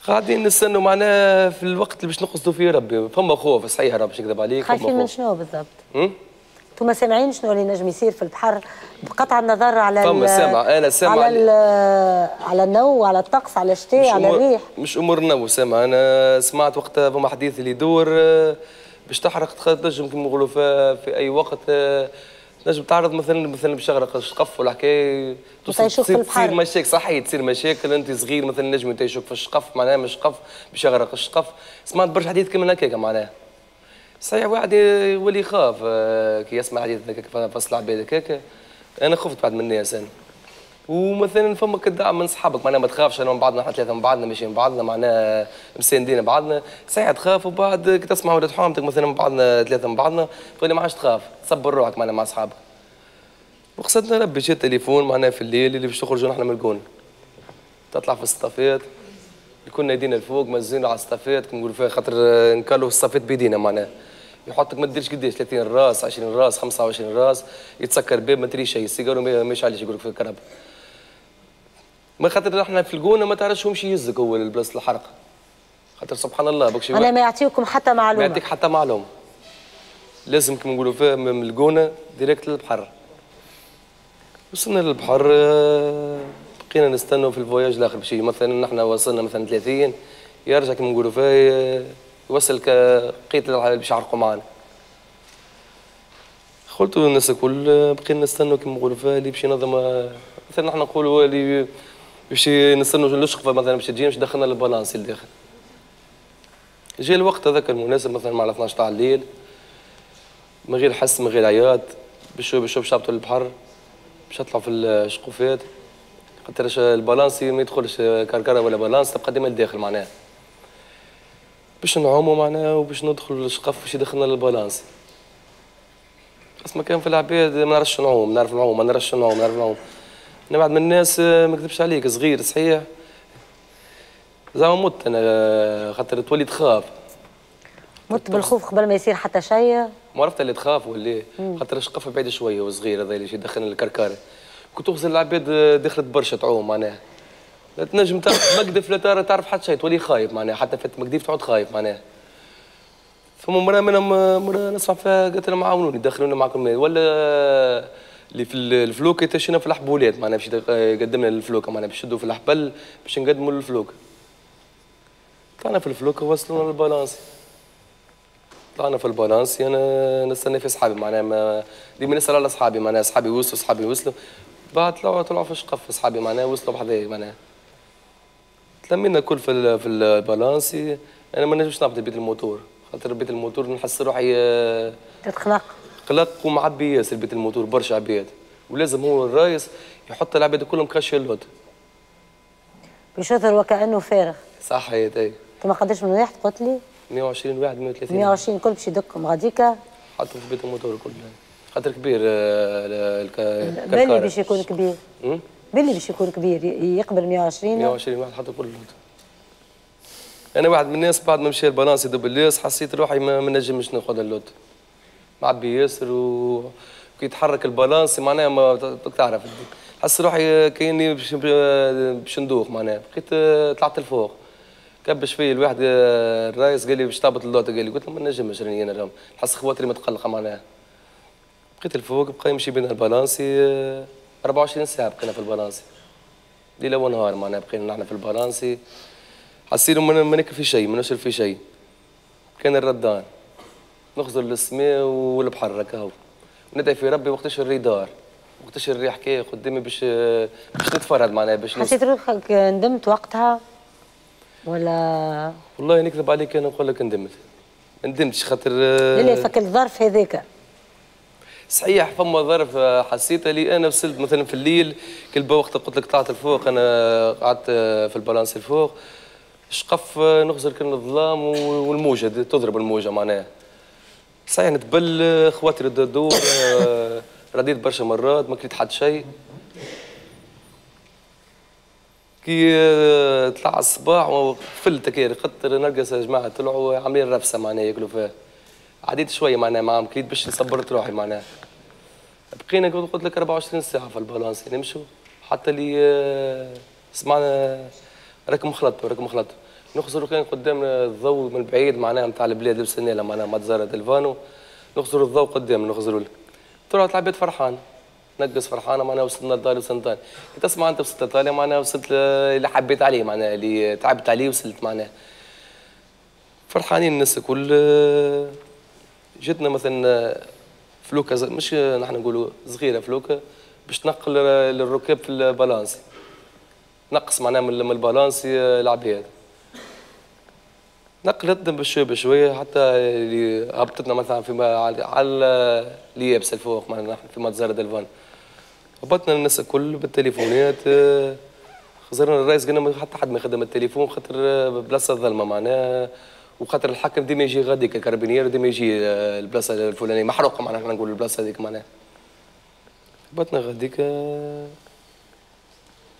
قاعدين نستنوا معناها في الوقت اللي باش نقصدوا فيه ربي. فما خوف صحيح ربي باش نكذب عليك خايفين من شنو بالضبط؟ أنتم سامعين شنو اللي نجم يصير في البحر؟ بقطع النظر على فما سامع، أنا سامع على ال- على النو على الطقس على الشتاء على الريح. مش امورنا وسامع أنا سمعت وقتها فما حديث اللي يدور باش تحرق تنجم كيما نقولوا في, أي وقت آه، تنجم تعرض مثلا مثلا باش يغرق الشقف ولا حكايه توصل وتعيشوك في تصير-. تصير مشاكل صحيح تصير مشاكل أنت صغير مثلا نجم تعيشوك في الشقف معناها مش شقف باش يغرق الشقف سمعت برشا حديث كيما هكاك معناها. صحيح واحد يولي يخاف آه، كي يسمع حديث هكاك فصل عباد هكاك. أنا خفت بعد من الناس أنا. ومثلا فما كدعم من صحابك معناها ما تخافش أنا من بعضنا إحنا ثلاثة من بعضنا ماشيين من بعضنا معناها مساندين بعضنا. صحيح تخاف وبعد كي تسمع ولاد حومتك مثلا من بعضنا ثلاثة من بعضنا تقول لي ما عادش تخاف تصبر روحك معناها مع اصحابك وقصدنا ربي جا تليفون معناها في الليل اللي باش تخرجوا نحن من الكون تطلع في الصطافات كنا يدينا الفوق مزين على الصطافات كي نقولوا فيها خاطر نكالوا الصطافات بيدينا معناها. يحطك ما تديرش قداش 30 راس 20 راس 25 راس يتسكر باب ما تدري شيء السيجارة ما مش عليش يقول لك في الكهرباء ما خاطر إحنا في القونه ما تعرفش يهزك هو لبلاصه الحرق. خاطر سبحان الله بكشي أنا ما يعطيكم حتى ما معلومه يعطيك حتى معلومة. لازم كما نقولوا فيها من القونه ديريكت للبحر. وصلنا للبحر آه، بقينا نستنوا في الفواياج الآخر باش يجي. مثلا نحن وصلنا مثلا 30 يرجع كما نقولوا فيها آه، يوصل كقيت باش يعرقوا معنا قلت الناس الكل آه، بقينا نستنوا كما نقولوا فيها اللي باش ينظم مثلا نحن نقولوا اللي باش نستنوا الشقفه مثلا باش تجي باش دخلنا البالانس الداخل جاء الوقت هذاك المناسب مثلا مع 12 تاع الليل من غير حس من غير عياط باش باش باش هبطوا للبحر باش نطلعوا في الشقوفات. خاطرش البالانسي ما يدخلش كركرة ولا بالانس تبقى ديما لداخل معناها. باش نعوموا معناها وباش ندخلوا للشقف باش يدخلنا للبالانس. بس ما كان في العباد ما نعرفش نعوم نعرف نعوم ما نعرفش نعوم نعرف نعوم. أنا بعد من الناس ما نكذبش عليك صغير صحيح؟ زعما مت أنا خاطر تولي تخاف. مت بالخوف قبل ما يصير حتى شيء؟ ما عرفت اللي تخاف ولا خاطر الشقف بعيد شوية وصغير هذا اللي يدخلنا الكركاره كنت تغزل العباد دخلت برشا تعوم معناها. لا تنجم تعرف مقدف لا ترى تعرف حتى شيء تولي خايف معناها. حتى فات مقديف تعود خايف معناها. فما مرة منهم مرة نسمع فيها قالت لهم عاونوني دخلونا معكم. ولا اللي في الفلوكة يتشينا في الحبولات معناها باش يقدمنا الفلوكة معناها باش يشدوا في الحبل باش نقدموا الفلوكة طلعنا في الفلوكة وصلونا للبالانسي طلعنا في البالانسي أنا نستنى في صحابي معناها ما ديما نسأل على صحابي معناها صحابي وصلوا صحابي وصلوا. بعد طلعوا طلعوا في الشقف صحابي معناها وصلوا بحذايا معناها تلمينا الكل في في البالانسي أنا ما نجمش نهبط بيت الموتور. خاطر بيت الموتور نحس روحي آه، تتخنق قلق ومعبي ياسر بيت الموتور برشا عباد. ولازم هو الرايس يحط العباد كلهم كاشي اللوطة بشطر وكأنه فارغ. صح هي تاي انت قداش من واحد قلت لي؟ 120 واحد 130 120 كل باش يدكم غاديكا؟ حطوا في بيت الموتور كله خاطر كبير آه، بالي باش يكون كبير. بالي باش يكون كبير يقبل 120 120 واحد حتى كل اللوطة أنا واحد من الناس بعد ما مشى البالانس يدب الليس حسيت روحي ما نجمش ناخذ اللوطة معبي ياسر و كي يتحرك البالانس معناها ما تعرف حس روحي كاني باش ندوخ معناها. بقيت طلعت لفوق. كبش فيه الواحد الرايس قال لي باش تهبط اللوطه قال لي قلت له ما نجمش راني أنا حس خواتري متقلقة معناها. بقيت الفوق بقى يمشي بين البالانسي 24 ساعة بقينا في البالانسي. ليلة ونهار معناها بقينا نحن في البالانسي. حسينا ما ناكل في شيء ما نشرب في شيء. كان الردان. نخزر السماء والبحر هكا ندعي في ربي وقتاش الريدار وقتاش الريح كي قدامي باش باش نتفرد معناها باش حسيت روحك ندمت وقتها؟ ولا والله نكذب عليك أنا نقول لك ندمت. ندمتش خاطر اللي فك الظرف هذاك. صحيح فما ظرف حسيت لي. أنا وصلت مثلا في الليل كل وقت قلت لك طلعت الفوق أنا قعدت في البالانس الفوق شقف نخزر كان الظلام والموجة تضرب الموجة معناها. صحيح نتبل خواتر الدور رديت برشا مرات ما كليت حد شيء. كي طلع الصباح وفلت كي خاطر نلقى جماعة طلعوا عاملين رفسه معناها ياكلوا فيها. عديت شوية معناها معاهم كليت باش صبرت روحي معناها. بقينا قلت لك 24 ساعة في البالانس نمشوا حتى اللي سمعنا راكم خلطوا راكم خلطوا نخزروا كان قدامنا الضوء من بعيد معناها نتاع البلاد لبسنا معناها مازارا دل فالو نخزروا الضوء قدامنا نخزروا لك طلعت العباد فرحان. نقص فرحانة معناها وصلنا لداري وصلنا كي تسمع أنت وصلت لداري معناها وصلت اللي حبيت عليه معناها اللي تعبت عليه وصلت معناها. فرحانين الناس الكل. جتنا مثلا فلوكة مش نحن نقولوا صغيرة فلوكة باش تنقل للركاب في البالانسي. نقص معناها من البالانسي العباد نقلتنا بشوي بشوي حتى اللي هبطتنا مثلا في على اليابسه الفوق في متزارة دلفان هبطنا الناس الكل بالتليفونات خزرنا الرئيس قلنا حتى حد ما يخدم التليفون خاطر بلاصة ظلمة معناها. وخاطر الحكم ديما يجي غادي ك carabinier ديما يجي البلاصة الفلانية محروقة معناها إحنا نقول البلاصة هذيك معناها. هبطنا غاديك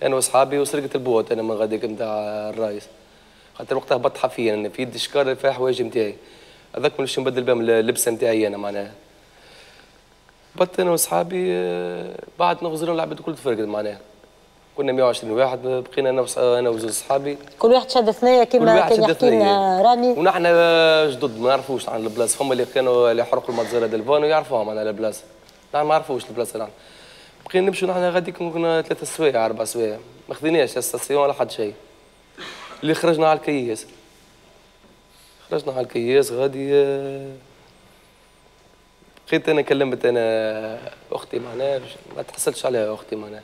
أنا وأصحابي وسرقت البوت أنا من غاديك نتاع الرايس خاطر وقتها هبط حفيا أنا في يدي شكار فيها حوايج نتاعي هذاك مانيش نبدل بهم اللبسه نتاعي أنا معناها. هبطت أنا واصحابي آه، بعد نخزروا العباد الكل تفرقت معناها. كنا 120 واحد بقينا أنا أنا وزوج صحابي. كل واحد شد ثنيه كما كان يحكي لنا رامي. ونحن جدد ما نعرفوش عن البلاصة. فما اللي كانوا اللي حرقوا لمازارا دل فالو يعرفوهم على البلاصة. نحن ما نعرفوش البلاصة نحن. بقينا نمشوا نحن غادي كنا ثلاثة سوايع أربع سوايع. ما خذيناش station ولا حد شيء. اللي خرجنا على الكياس. خرجنا على الكياس غادي آه، بقيت أنا كلمت أنا أختي معناها ما تحصلش عليها أختي معناها.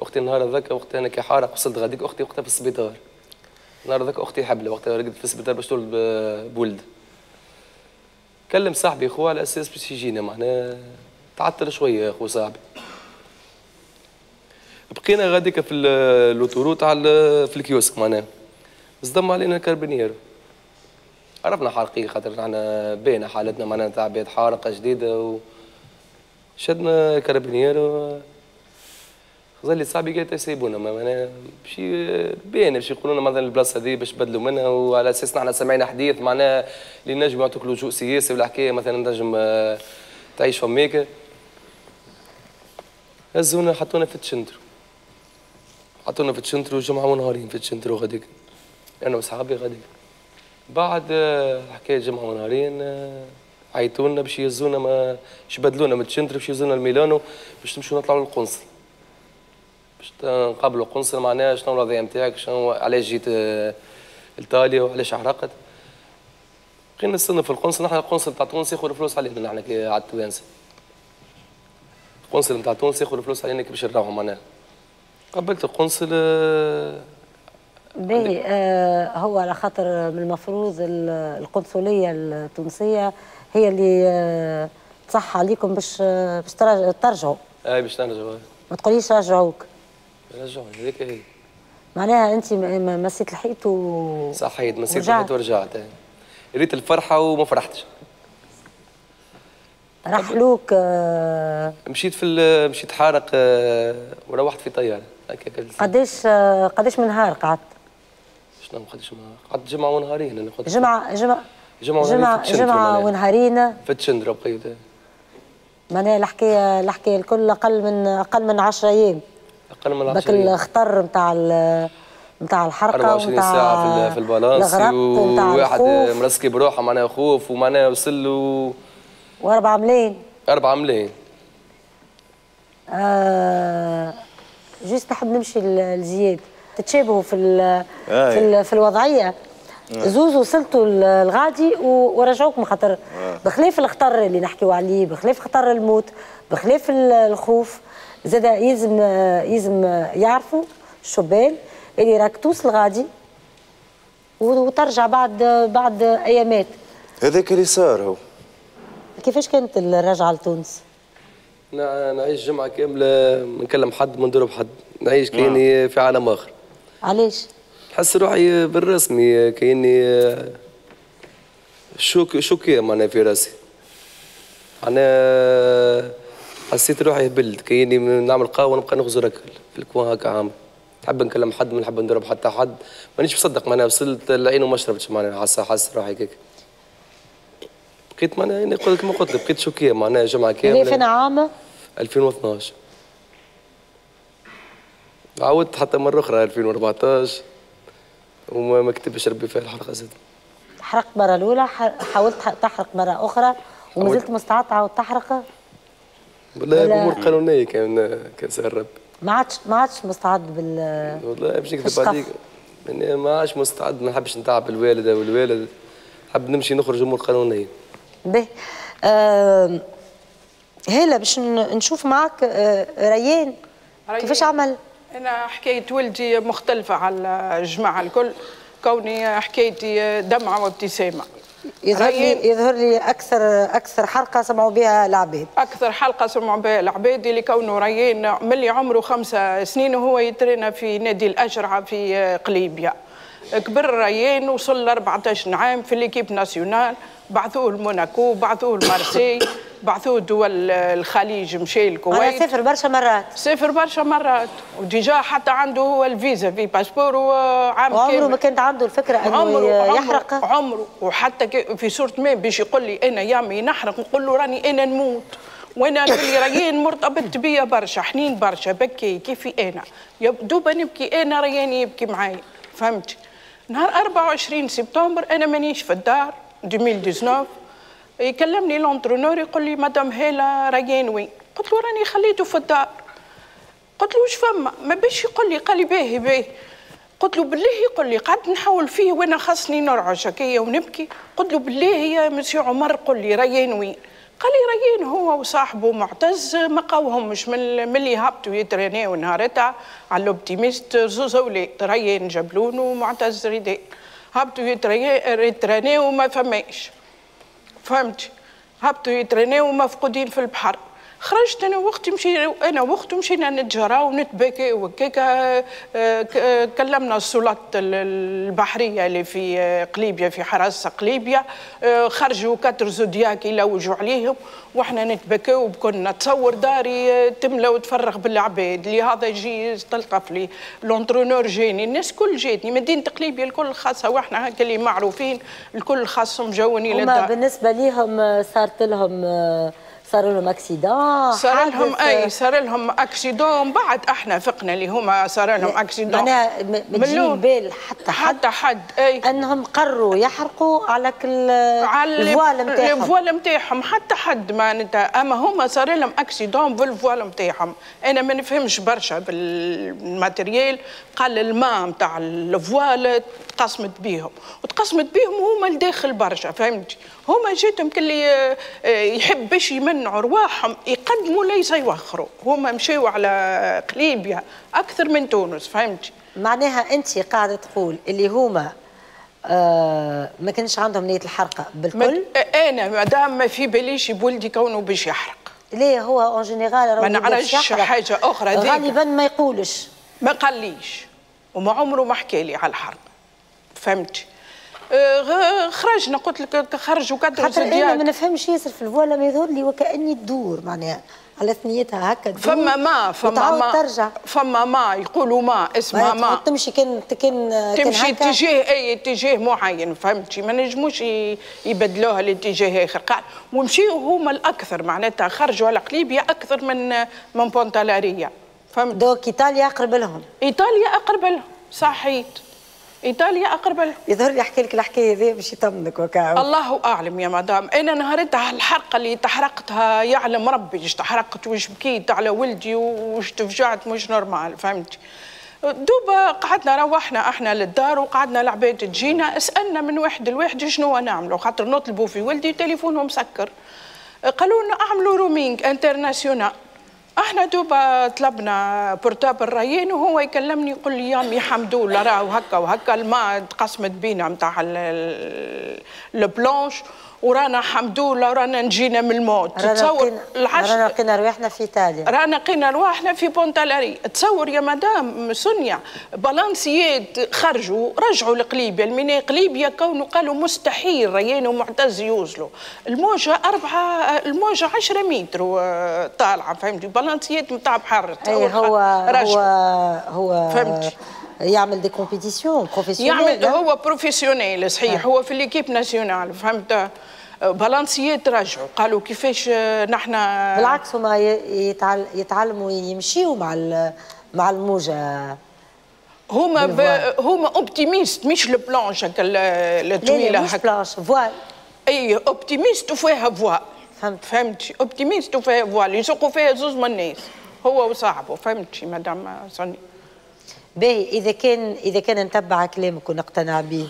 أختي النهار هذاك وقت أنا كي حارق وصلت غاديك أختي وقتها في السبيطار. النهار هذاك أختي حبله وقتها رقدت في السبيطار باش تولد بولد. كلم صاحبي خوه على أساس باش يجينا معناها. تعطل شوية خو صاحبي. بقينا غاديك في ال autoroute على في ال kiosque معناها. صدم علينا carabinier عرفنا حارقين خاطر إحنا باينه حالتنا معناها تاع بيت حارقة جديدة و شدنا carabinier و لي صاحبي قالت يسيبونا معناها باش باين باش يقولوا لنا مثلا البلاصة هذه باش بدلوا منها وعلى أساس نحن سمعنا حديث معناها اللي نجم يعطوك لجوء سياسي ولا حكايه مثلا نجم آه، تعيش فميك هزونا حطونا في ال centro حطونا في ال centro وجمعه ونهارين في ال centro وغاديك أنا وصحابي غادي. بعد آه، حكاية جمعة ونهارين آه، عيطوا لنا باش يهزونا ما باش يبدلونا من ال centro باش يهزونا لميلانو باش نمشيو نطلعوا للقنصل. باش نقابلوا القنصل معناها شنو الوضعية نتاعك شنو علاش جيت آه، ايطاليا وعلاش حرقت بقينا نستنى في القنصل نحن القنصل تاع تونس ياخذ فلوس علينا نحن على التوانسة. القنصل نتاع تونس ياخذ فلوس علينا كي باش نروحوا معناها. قابلت القنصل باهي آه هو على خاطر من المفروض القنصلية التونسية هي اللي آه تصح عليكم باش باش ترجعوا. اي باش نرجعوا ما تقوليش رجعوك. رجعوني هذيك هي. معناها انت مسيت الحيط و صحيت مسيت الحيط ورجعت. ريت الفرحة وما فرحتش. رحلوك آه، مشيت في مشيت حارق آه، وروحت في طيارة. هكاك قديش آه، قديش من نهار قعدت؟ قداش ما قعدت جمعه ونهارين أنا قعدت جمعة جمعة جمعة جمعة ونهارين في جمعة معناها. ونهارين. في تشندرا بقيت معناها الحكاية الحكاية الكل أقل من أقل من 10 أيام. أقل من ذاك 10 أيام. الخطر نتاع نتاع الحرقة 24 ونتاع ساعة في ال- في البالانس الغرق ونتاع وواحد مرسكي بروحه معناها خوف ومعناها وصل له وأربعة ملايين. 4 ملايين. آه جيست نحب نمشي لزياد. تتشابهوا في ال آه. في, ال في الوضعية. زوز وصلتوا الغادي ورجعوكم خاطر بخلاف الخطر اللي نحكيو عليه بخلاف خطر الموت بخلاف ال- الخوف زاد يلزم يلزم يعرفوا الشبان اللي راك توصل غادي وترجع بعد بعد أيامات. هذاك اللي صار هو. كيفاش كانت الرجعة لتونس؟ نعيش جمعة كاملة ما نكلم حد ما نضرب حد نعيش كأني في عالم آخر. علاش؟ نحس روحي بالرسمي كأني شوك شوكي معناها في راسي. معناها حسيت روحي هبلت كأني نعمل قهوة ونبقى نغزر أكل في الكوان هكا عامل نحب نكلم حد ما نحب نضرب حتى حد. مانيش مصدق معناها وصلت العين وما شربتش معناها حاسة حاسة روحي هكاك. بقيت معناها يعني قلت كما قلت لك بقيت شوكية معناها جمعة اللي فين كاملة عام 2012 عاودت حتى مرة أخرى 2014 وما ما كتبش ربي فيها الحلقة زاد حرقت مرة الأولى ح- حاولت تحرق مرة أخرى وما زلت مستعد تعاود تحرق والله الأمور قانونية كان كان سهل ربي ما عادش ما عادش مستعد بال والله باش نكذب. عليك يعني ما عادش مستعد ما نحبش نتعب الوالدة والوالد. نحب نمشي نخرج أمور قانونية. به. آه هلا باش نشوف معك آه ريان. كيفاش عمل؟ أنا حكاية ولدي مختلفة على الجماعة الكل. كوني حكايتي دمعة وابتسامة يظهر. لي يظهر لي أكثر أكثر حرقة سمعوا بها العباد أكثر حرقة سمعوا بها العباد اللي كونه ريان ملي عمره خمسة سنين وهو يترينا في نادي الأشرعة في قليبيا. كبر ريان وصل ل 14 عام في l'équipe nationale بعثوه لموناكو بعثوه لمارسي. بعثوه دول الخليج مشي أنا الكويت. سافر برشا مرات. سافر برشا مرات. وديجا حتى عنده هو الفيزا في passeport وعام وعمره كامل. ما كانت عنده الفكرة أنه عمره ي- عمره يحرق؟ عمره. وحتى في صورة ما باش يقول لي أنا يا مي نحرق نقول له راني أنا نموت. وأنا اللي ريان مرتبط بيا برشا حنين برشا بكي كيفي أنا. دوبا نبكي أنا ريان يبكي معايا فهمتي نهار 24 سبتمبر أنا مانيش في الدار 2019 يكلمني l'entraîneur يقول لي مدام هيلا ريان وين قلت له راني خليته في الدار. قلت له واش فما؟ ما باش يقول لي قال لي باهي باهي قلت له بالله يقول لي قعدت نحاول فيه وأنا خاصني نرعش هكايا ونبكي. قلت له بالله يا مسيو عمر قل لي ريان وين قال لي ريان هو وصاحبه معتز ما لقاوهمش من اللي هبطوا يترينيو نهارتها على ال optimiste زوز أولاد ريان جبلون ومعتز ريدان هبطوا يتري- يترينيو وما فماش. فهمتي هبطوا يترينيو مفقودين في البحر. خرجت أنا وأختي مشي أنا وأختي مشينا نتجرى ونتبكي وكيكا كلمنا السلطات ال- البحرية اللي في قليبيا في حراسة قليبيا. آه، خرجوا quatre Zodiac يلوجوا عليهم. وإحنا نتبكوا وكنا تصور داري آه، تملى وتفرغ بالعباد. اللي هذا يجي يستلطف لي. l'entraîneur جاني الناس كل جاتني. مدينة قليبيا الكل خاصة وإحنا هكا اللي معروفين الكل خاصهم هما للدار بالنسبة ليهم آه، صارت لهم صار لهم accident صار لهم أي صار لهم accident بعد إحنا فقنا اللي هما صار لهم accident. معناها. بال حتى حد. حتى حد أي. أنهم قرروا يحرقوا على كل على ال voile نتاعهم ال voile نتاعهم حتى حد ما نتا أما هما صار لهم accident بال voile نتاعهم أنا ما نفهمش برشا بال matériel قال الماء نتاع ال voile تقسمت بيهم. وتقسمت بيهم هما الداخل برشا فهمتي؟ هما جاتهم كلي آه، آه، يحب باش يمنعوا رواحهم يقدموا ليس يوخروا هما مشيوا على قليبيا أكثر من تونس فهمتي؟ معناها أنت قاعدة تقول اللي هما آه ما كانش عندهم نية الحرقه بالكل؟ مد- أنا مادام ما في باليش بولدي كونه باش يحرق. ليه هو en général ما نعرفش حاجة أخرى ذيك. غالبا ما يقولش. ما قاليش. وما عمره ما حكى لي على الحرب فهمتي؟ آه، خرجنا قلت لك خرجوا كادر خاطر أنا ما نفهمش ياسر في الفوالا ما يظهر لي وكاني تدور معناها على ثنيتها هكا تدور فما ما فما ما. ترجع. فما ما يقولوا ما اسمها ما تمشي كان كان تمشي. اتجاه أي اتجاه معين فهمتي؟ ما نجموش يبدلوها لاتجاه آخر. قاع ومشيوا هما الأكثر معناتها خرجوا على قليبيا أكثر من من بونتالاريا. فهمت؟ donc إيطاليا أقرب لهم. إيطاليا أقرب لهم صحيت. إيطاليا أقرب يظهر لي احكي لك الحكاية ذي باش يطمنك وكا. الله أعلم يا مدام. أنا نهارتها الحرقة اللي تحرقتها يعلم ربي إيش تحرقت واش بكيت على ولدي واش تفجعت مش normal فهمتي دوبا قعدنا روحنا إحنا للدار وقعدنا العباد تجينا سالنا من واحد لواحد شنو نعملوا خاطر نطلبوا في ولدي تليفونه مسكر قالوا لنا أعملوا roaming international. إحنا دوبا طلبنا portable ريان وهو يكلمني يقول لي يا امي حمدولله راهو هكا وهكا الماء تقسمت بينا نتاع ال planche ورانا حمدولله ورانا نجينا من الموت. رانا تصور لقينا العش رانا لقينا رواحنا في ايطاليا رانا لقينا رواحنا في بونتالاري. تصور يا مدام سونيا بالانسيات خرجوا رجعوا لقليبيا. الميناء قليبيا كونوا قالوا مستحيل ريان ومعتز يوصلوا الموجة أربعة الموجة عشرة متر و- طالعة فهمتي؟ بالانسيات نتاع بحر تصور هو هو رجعوا. هو فهمتي. يعمل des compétitions professionnelles يعمل هو professionnelles صحيح. هو في l'équipe nationale فهمت؟ بالانسيات رجعوا قالوا كيفاش نحن بالعكس هما يتعلموا يمشيوا مع مع الموجة. هما ب... هما optimiste مش ال planche هكا الطويله مش هكا. planche à voile أي optimiste وفيها voile فهمت. فهمتي؟ optimiste وفيها voile يسوقوا فيها زوز من الناس. هو وصاحبه. فهمتي مدام سوني باهي إذا كان إذا كان نتبع كلامك ونقتنع به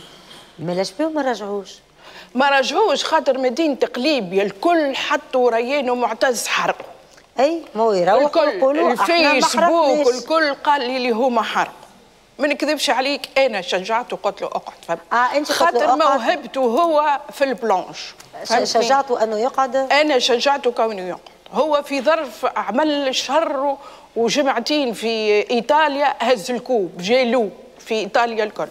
علاش بيهم ما رجعوش ما رجعوش خاطر مدينة قليبيا الكل حطوا ريان ومعتز حرقوا أي ما هو يروحوا يقولوا الفيسبوك. الكل قال لي اللي هما حرقوا ما نكذبش عليك أنا شجعته قلت له أقعد. فهمت؟ أنت قلت له خاطر. موهبته هو في ال planche؟ شجعته أنه يقعد؟ أنا شجعته كونه يقعد. هو في ظرف عمل شهر وجمعتين في إيطاليا هز الكوب جيلو في إيطاليا الكل.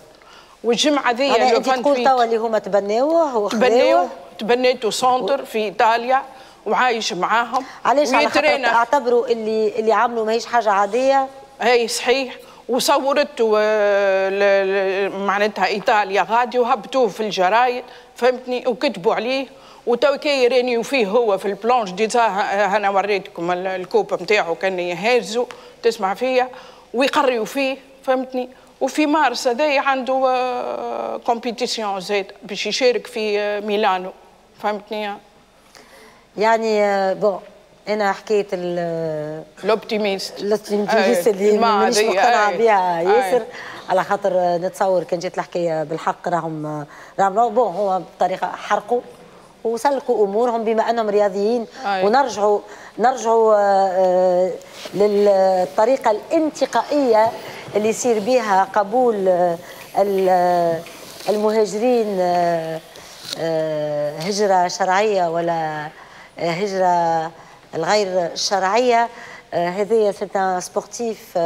والجمعة ذي يعني أنت تقول 28 توا اللي هما تبناوه وخذاوه تبنيوه تبنيته سونتر في إيطاليا وعايش معاهم. علاش على اعتبروا اللي اللي عملوا ماهيش حاجة عادية؟ هي صحيح. وصورته آه، معناتها إيطاليا غادي وهبطوه في الجرايد فهمتني؟ وكتبوا عليه. وتو كي راني فيه هو في ال planche déjà ه- أنا وريتكم ال- ال coupe نتاعو كان يهزوا تسمع فيا ويقريوا فيه فهمتني؟ وفي مارس هذايا عنده compétition زاد باش يشارك في آه، ميلانو فهمتني؟ يعني آه، bon أنا ال- ال optimiste الاتليمتيس أي، اللي مانيش مقتنعه بها. ياسر. على خاطر آه، نتصور كان جات الحكاية بالحق راهم راهم بون هو بطريقة حرقوا وسلكوا أمورهم بما أنهم رياضيين أي. ونرجعوا نرجعوا آه، آه، للطريقة الانتقائية اللي يصير بها قبول آه، ال- المهاجرين هجرة شرعية ولا هجرة الغير شرعية هذايا cité sportive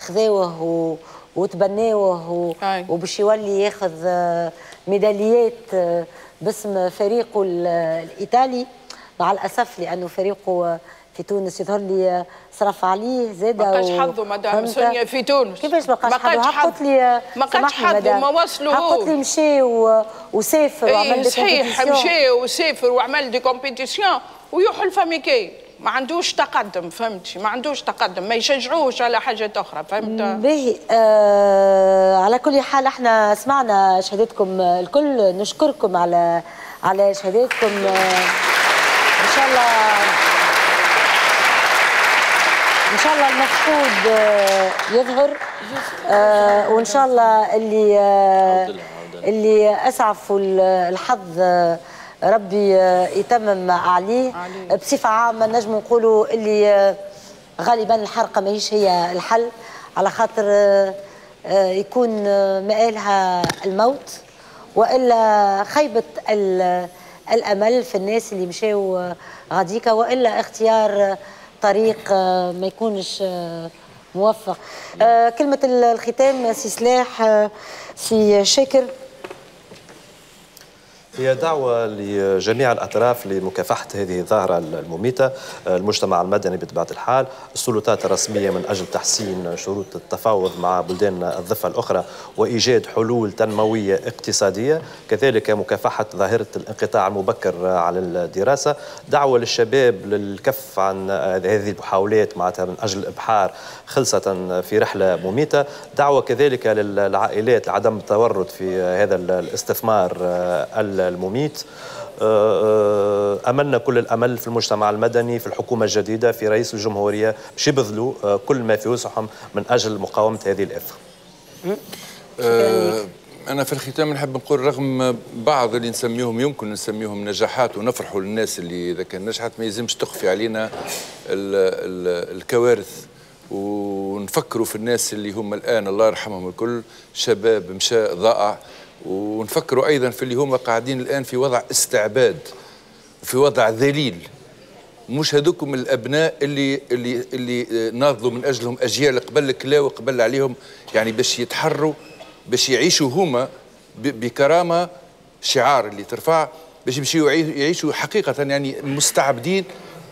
خذاوه وتبناوه و- أي. وباش يولي ياخذ ميداليات باسم فريقه ال- الإيطالي مع الأسف لأنه فريقه في تونس يظهر لي صرف عليه زاد ما بقاش حظه مدام سونيا في تونس كيفاش ما بقاش ما حظه بقاش حقت لي آه، ما بقاش حظه. ما وصلوهوش. حقت لي مشي و- وسافر وعمل des صحيح. مشى وسافر وعمل des compétitions ويحل فاميكي ما عندوش تقدم فهمتي؟ ما عندوش تقدم ما يشجعوش على حاجة أخرى فهمت؟ باهي آه على كل حال إحنا سمعنا شهادتكم الكل نشكركم على على شهادتكم آه إن شاء الله إن شاء الله المفقود آه يظهر آه وإن شاء الله اللي آه اللي اسعفوا ال- الحظ آه ربي آه يتمم عليه بصفة عامة نجم نقولوا اللي آه غالبا الحرقه ماهيش هي الحل على خاطر آه، يكون مآلها الموت وإلا خيبة ال- الأمل في الناس اللي مشاو غاديكا وإلا اختيار طريق ما يكونش موفق. آه، كلمة ال- الختام سي سلاح سي شاكر. هي دعوة لجميع الأطراف لمكافحة هذه الظاهرة المميتة. المجتمع المدني بطبيعة الحال السلطات الرسمية من أجل تحسين شروط التفاوض مع بلدان الضفة الأخرى وإيجاد حلول تنموية اقتصادية. كذلك مكافحة ظاهرة الانقطاع المبكر على الدراسة. دعوة للشباب للكف عن هذه المحاولات معناتها من أجل الإبحار خلصة في رحلة مميتة. دعوة كذلك للعائلات لعدم التورط في هذا الاستثمار المميت. آه، آه، أملنا كل الأمل في المجتمع المدني في الحكومة الجديدة في رئيس الجمهورية باش يبذلوا آه، كل ما في وسعهم من أجل مقاومة هذه الافه. أنا في الختام نحب نقول رغم بعض اللي نسميهم يمكن نسميهم نجاحات ونفرحوا للناس اللي إذا كان نجحت ما يلزمش تخفي علينا ال ال الكوارث. ونفكروا في الناس اللي هم الآن الله يرحمهم الكل شباب مشى ضائع ونفكروا أيضا في اللي هما قاعدين الآن في وضع استعباد وفي وضع ذليل. مش هذوكم الأبناء اللي اللي اللي ناضلوا من أجلهم أجيال قبل كلا وقبل عليهم يعني باش يتحروا باش يعيشوا هما بكرامة شعار اللي ترفع باش يمشيوا يعيشوا حقيقة يعني مستعبدين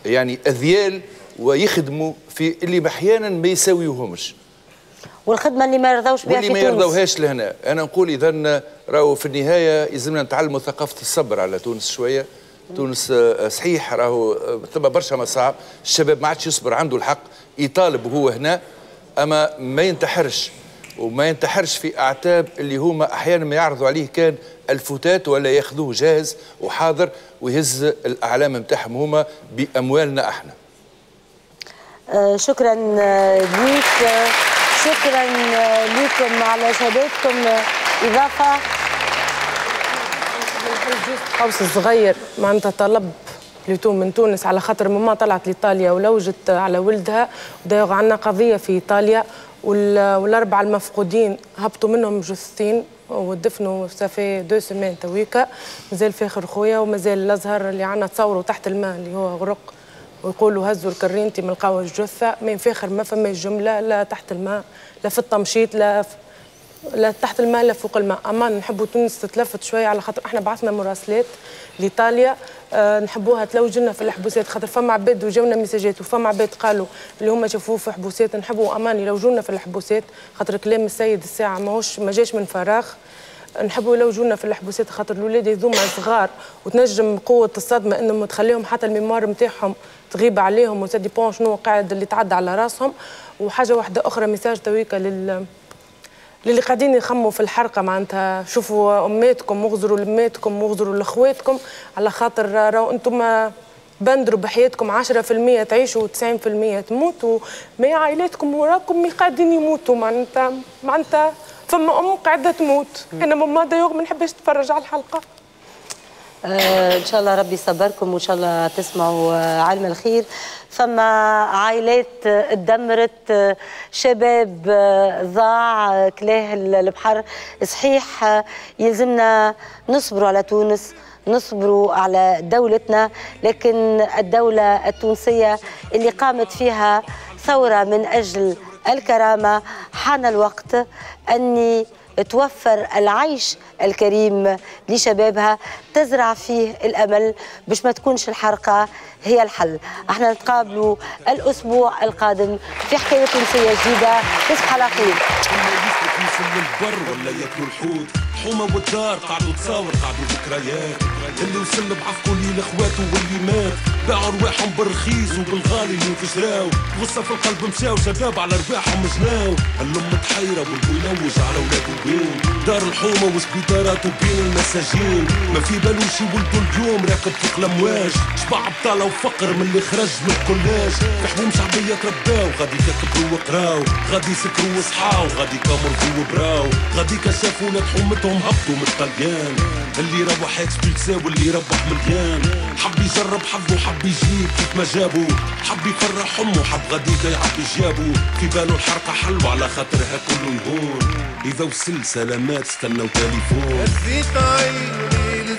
يعني أذيال ويخدموا في اللي أحيانا ما يساويوهمش والخدمة اللي ما يرضوش بها واللي ما يرضوهاش لهنا. أنا نقول اذا راهو في النهاية يلزمنا نتعلموا ثقافة الصبر على تونس شوية. تونس آه، صحيح راهو آه، ثم برشا مصاعب. الشباب ما عادش يصبر عنده الحق يطالب وهو هنا. أما ما ينتحرش وما ينتحرش في أعتاب اللي هما أحيانا ما يعرضوا عليه كان الفتات ولا ياخذوه جاهز وحاضر ويهز الأعلام نتاعهم هما بأموالنا إحنا. آه شكرا ليك. شكرا لكم على شهادتكم إضافة. قوس صغير معناتها طلب بلوتو من تونس على خاطر ماما طلعت لإيطاليا ولوجت على ولدها ودايغ عندنا قضية في إيطاليا والأربعة المفقودين هبطوا منهم جثتين ودفنوا ça fait deux semaines تويكا. مازال فاخر خويا ومازال الأزهر اللي عندنا تصوروا تحت الماء اللي هو غرق. ويقولوا هزوا الكرينتي من القهوة الجثة من فاخر ما فما جملة لا تحت الماء لا في التمشيط لا لا تحت الماء لا فوق الماء. أما نحبوا تونس تتلفت شوية على خاطر إحنا بعثنا مراسلات لإيطاليا أه نحبوها تلوج لنا في الحبوسات خاطر فما عباد وجاونا ميساجات وفما عباد قالوا اللي هما شافوه في حبوسات نحبوا أمان يلوجونا في الحبوسات خاطر كلام السيد الساعة ماهوش ما جاش من فراغ. نحبوا يلوجونا في الحبوسات خاطر الاولاد هذوما صغار وتنجم قوة الصدمة إنهم تخليهم حتى ال mémoire نتاعهم تغيب عليهم و ça dépend شنو قاعد اللي تعدى على راسهم. وحاجة واحدة أخرى message تويكا لل للي قاعدين يخموا في الحرقة معناتها. شوفوا أماتكم واغزروا لماتكم واغزروا لأخواتكم على خاطر راهو أنتم بندروا بحياتكم 10% تعيشوا و90% تموتوا. ما عائلاتكم وراكم قاعدين يموتوا معناتها. معناتها فما أم قاعدة تموت. أنا ماما دايوغ ما نحبش نتفرج على الحلقة. آه إن شاء الله ربي يصبركم وإن شاء الله تسمعوا آه علم الخير. فما عائلات تدمرت شباب آه، ضاع كلاه البحر. صحيح آه، يلزمنا نصبروا على تونس نصبروا على دولتنا لكن الدولة التونسية اللي قامت فيها ثورة من أجل الكرامة. حان الوقت أني توفر العيش الكريم لشبابها تزرع فيه الأمل. باش ما تكونش الحرقة هي الحل. أحنا نتقابلوا الأسبوع القادم في حكاية تونسيه جديدة. تصبح على خير. البر ولا ياكلوا الحوت حومة والدار قعدوا تصاور قعدوا ذكريات اللي وصل بعفقوا لي لإخواته واللي مات. باعوا رواحهم بالرخيص وبالغالي اللي تشراو غصه في القلب مشاو شباب على رواحهم جناو الأم متحيرة والبو يلوج على ولاد وبين دار الحومة وسبيطارات وبين المساجين. ما في بالوش يولدوا اليوم راكب فوق الأمواج. شبع بطاله وفقر من اللي خرج من الكولاج. في حموم شعبية ترباو غادي كتبوا وقراو. غادي يسكروا وصحاو غادي كامرفوا وبراو غادي كشافوا ولاد حومتهم هبطوا من الطليان اللي روح اكسبيلسا واللي ربح مليان. حب يجرب حظه حب يجيب. كيف ما جابوا حب يفرح أمه حب غاديكا يعب جابوا في باله الحرقه حلوة على خاطرها كله يهون. إذا وصل سلامات استنوا تليفون. هزيت عيوني